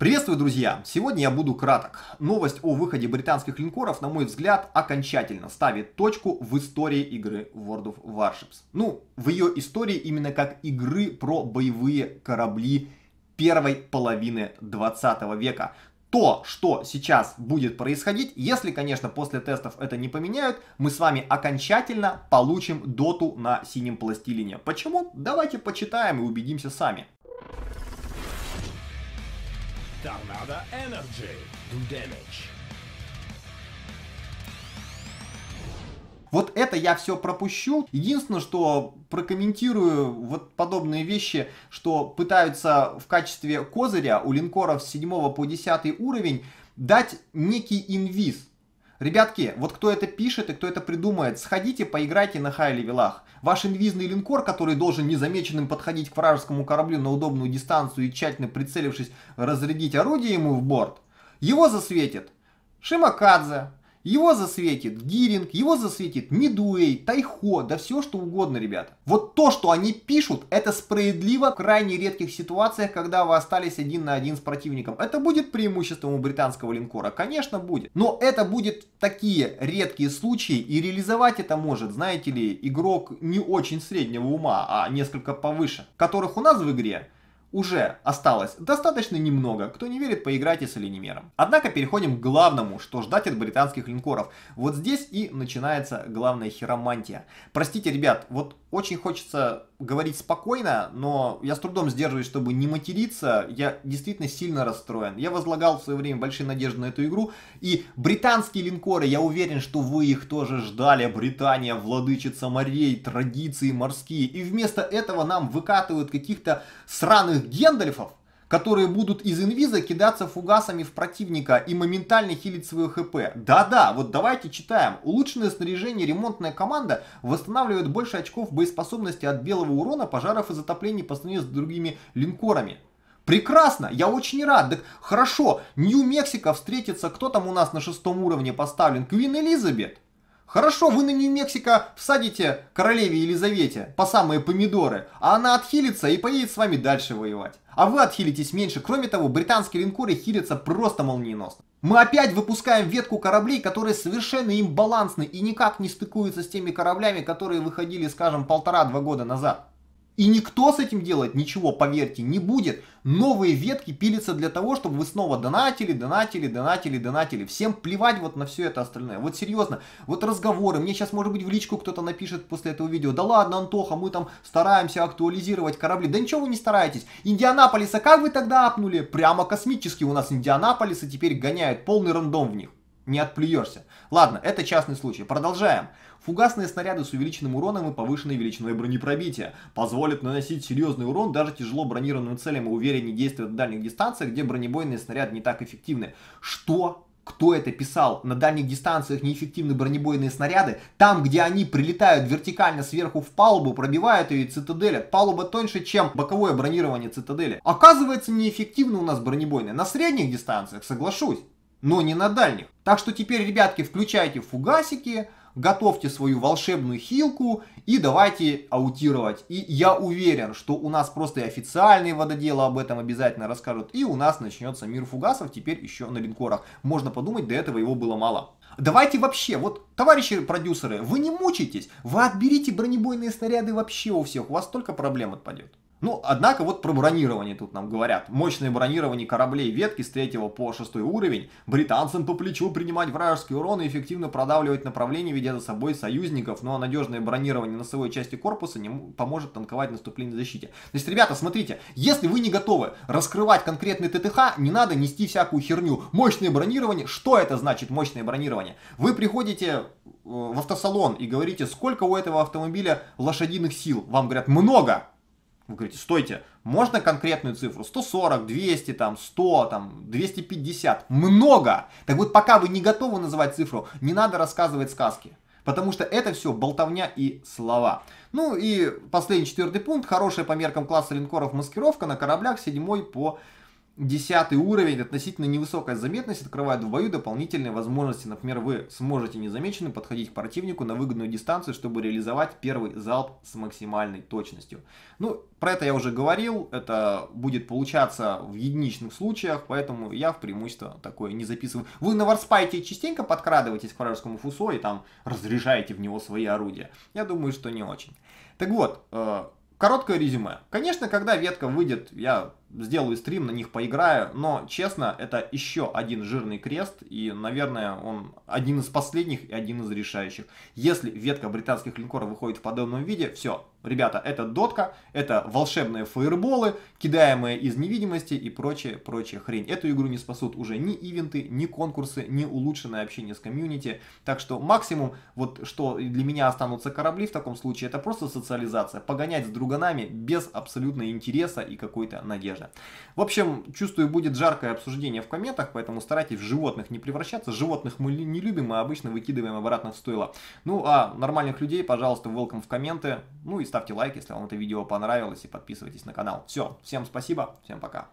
Приветствую, друзья! Сегодня я буду краток. Новость о выходе британских линкоров, на мой взгляд, окончательно ставит точку в истории игры World of Warships. Ну, в ее истории именно как игры про боевые корабли первой половины 20 века. То, что сейчас будет происходить, если, конечно, после тестов это не поменяют, мы с вами окончательно получим доту на синем пластилине. Почему? Давайте почитаем и убедимся сами. Tornado Energy. Do damage. Вот это я все пропущу. Единственное, что прокомментирую вот подобные вещи, что пытаются в качестве козыря у линкоров с 7 по 10 уровень дать некий инвиз. Ребятки, вот кто это пишет и кто это придумает, сходите, поиграйте на хай-левелах. Ваш инвизный линкор, который должен незамеченным подходить к вражескому кораблю на удобную дистанцию и тщательно прицелившись разрядить орудие ему в борт, его засветит Шимакадзе, его засветит Гиринг, его засветит Мидуэй, Тайхо, да все что угодно, ребята. Вот то, что они пишут, это справедливо в крайне редких ситуациях, когда вы остались один на один с противником. Это будет преимуществом у британского линкора? Конечно, будет. Но это будет такие редкие случаи, и реализовать это может, знаете ли, игрок не очень среднего ума, а несколько повыше, которых у нас в игре уже осталось достаточно немного. Кто не верит, поиграйте с оленемером. Однако переходим к главному, что ждать от британских линкоров. Вот здесь и начинается главная хиромантия. Простите, ребят, вот очень хочется говорить спокойно, но я с трудом сдерживаюсь, чтобы не материться. Я действительно сильно расстроен. Я возлагал в свое время большие надежды на эту игру. И британские линкоры, я уверен, что вы их тоже ждали. Британия, владычица морей, традиции морские. И вместо этого нам выкатывают каких-то сраных гендальфов которые будут из инвиза кидаться фугасами в противника и моментально хилить свое хп. Да-да, вот давайте читаем. Улучшенное снаряжение ремонтная команда восстанавливает больше очков боеспособности от белого урона, пожаров и затоплений по сравнению с другими линкорами. Прекрасно, я очень рад. Так хорошо, Нью-Мексико встретится, кто там у нас на шестом уровне поставлен? Квин Элизабет. Хорошо, вы на Нью-Мексико всадите королеве Елизавете по самые помидоры, а она отхилится и поедет с вами дальше воевать. А вы отхилитесь меньше. Кроме того, британские линкоры хилятся просто молниеносно. Мы опять выпускаем ветку кораблей, которые совершенно имбалансны и никак не стыкуются с теми кораблями, которые выходили, скажем, полтора-два года назад. И никто с этим делать ничего, поверьте, не будет. Новые ветки пилятся для того, чтобы вы снова донатили, донатили, донатили, донатили. Всем плевать вот на все это остальное. Вот серьезно, вот разговоры. Мне сейчас, может быть, в личку кто-то напишет после этого видео. Да ладно, Антоха, мы там стараемся актуализировать корабли. Да ничего вы не стараетесь. Индианаполиса как вы тогда апнули? Прямо космически у нас Индианаполисы теперь гоняют полный рандом в них. Не отплюешься. Ладно, это частный случай. Продолжаем. Фугасные снаряды с увеличенным уроном и повышенной величиной бронепробития позволят наносить серьезный урон даже тяжело бронированным целям и увереннее действовать на дальних дистанциях, где бронебойные снаряды не так эффективны. Что? Кто это писал? На дальних дистанциях неэффективны бронебойные снаряды. Там, где они прилетают вертикально сверху в палубу, пробивают ее и цитаделят. Палуба тоньше, чем боковое бронирование цитадели. Оказывается, неэффективны у нас бронебойные. На средних дистанциях, соглашусь но не на дальних. Так что теперь, ребятки, включайте фугасики, готовьте свою волшебную хилку и давайте аутировать. И я уверен, что у нас просто и официальные вододелы об этом обязательно расскажут. И у нас начнется мир фугасов теперь еще на линкорах. Можно подумать, до этого его было мало. Давайте вообще, вот, товарищи продюсеры, вы не мучайтесь, вы отберите бронебойные снаряды вообще у всех, у вас только проблем отпадет. Ну, однако вот про бронирование тут нам говорят. Мощное бронирование кораблей ветки с 3 по 6 уровень. Британцам по плечу принимать вражеский урон и эффективно продавливать направление, ведя за собой союзников. Ну а надежное бронирование носовой части корпуса не поможет танковать наступление защите. То есть, ребята, смотрите, если вы не готовы раскрывать конкретный ТТХ, не надо нести всякую херню. Мощное бронирование, что это значит мощное бронирование? Вы приходите э, в автосалон и говорите, сколько у этого автомобиля лошадиных сил. Вам говорят, много. Вы говорите, стойте, можно конкретную цифру? 140, 200, там, 100, там, 250. Много! Так вот, пока вы не готовы называть цифру, не надо рассказывать сказки. Потому что это все болтовня и слова. Ну и последний четвертый пункт. Хорошая по меркам класса линкоров маскировка на кораблях 7 по Десятый уровень, относительно невысокая заметность, открывает в бою дополнительные возможности. Например, вы сможете незамеченным подходить к противнику на выгодную дистанцию, чтобы реализовать первый залп с максимальной точностью. Ну, про это я уже говорил, это будет получаться в единичных случаях, поэтому я в преимущество такое не записываю. Вы на варспайте частенько подкрадываетесь к вражескому фусо и там разряжаете в него свои орудия? Я думаю, что не очень. Так вот, э, короткое резюме. Конечно, когда ветка выйдет, я сделаю стрим, на них поиграю, но, честно, это еще один жирный крест, и, наверное, он один из последних и один из решающих. Если ветка британских линкоров выходит в подобном виде, все, ребята, это дотка, это волшебные фаерболы, кидаемые из невидимости и прочее, прочее хрень. Эту игру не спасут уже ни ивенты, ни конкурсы, ни улучшенное общение с комьюнити, так что максимум, вот что для меня останутся корабли в таком случае, это просто социализация, погонять с друганами без абсолютно интереса и какой-то надежды. В общем, чувствую, будет жаркое обсуждение в комментах, поэтому старайтесь в животных не превращаться. Животных мы не любим, мы обычно выкидываем обратно в стойло. Ну, а нормальных людей, пожалуйста, welcome в комменты. Ну и ставьте лайк, если вам это видео понравилось, и подписывайтесь на канал. Все, всем спасибо, всем пока.